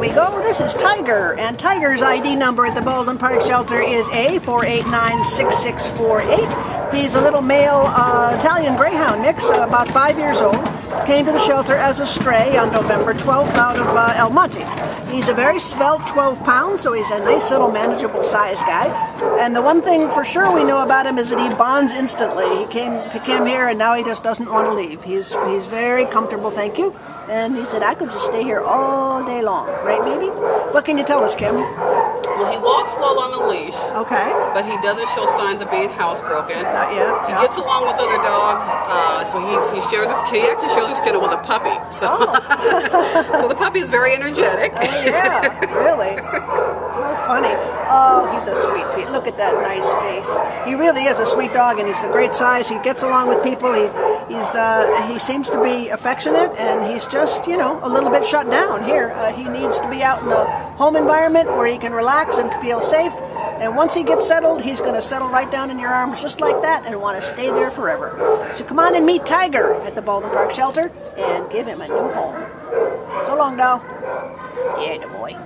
we go. This is Tiger, and Tiger's ID number at the Baldwin Park Shelter is A4896648. He's a little male uh, Italian Greyhound mix, uh, about five years old. Came to the shelter as a stray on November 12th out of uh, El Monte. He's a very svelte 12 pounds, so he's a nice little manageable size guy. And the one thing for sure we know about him is that he bonds instantly. He came to Kim here and now he just doesn't want to leave. He's, he's very comfortable, thank you. And he said, I could just stay here all day long. Right, baby? What can you tell us, Kim? Well, he walks well on a leash. Okay. But he doesn't show signs of being housebroken. Not yet. He gets along with other dogs, uh, so he's, he shares his kid. He actually shares his kid with a puppy. So, Oh. so the puppy is very energetic. Oh, yeah, really? Oh, he's a sweet pe- Look at that nice face. He really is a sweet dog, and he's a great size. He gets along with people. He he's uh, he seems to be affectionate, and he's just you know a little bit shut down here. Uh, he needs to be out in a home environment where he can relax and feel safe. And once he gets settled, he's going to settle right down in your arms just like that and want to stay there forever. So come on and meet Tiger at the Baldwin Park Shelter and give him a new home. So long, now. Yeah, the boy.